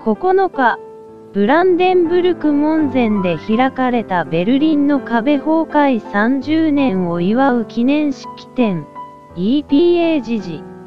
9日、ブランデンブルク門前で開かれたベルリンの壁崩壊30年を祝う記念式典。EPA 時。事